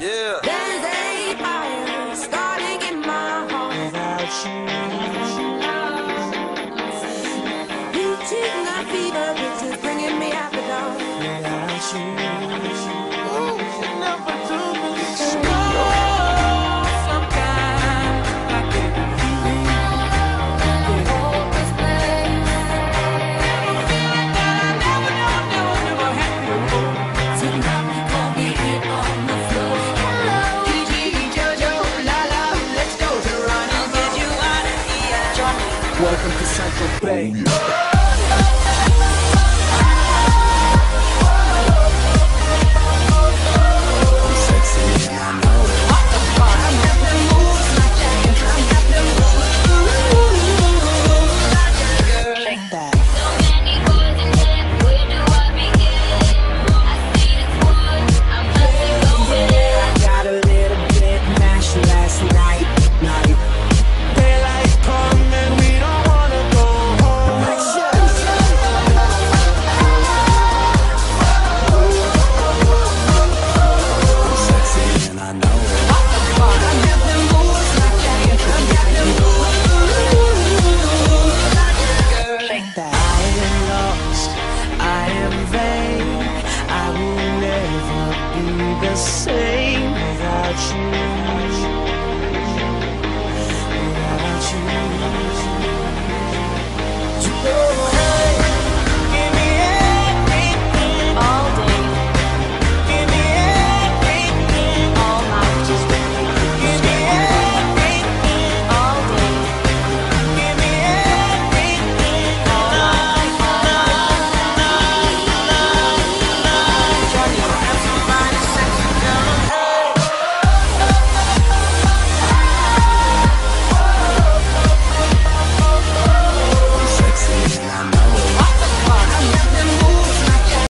Yeah.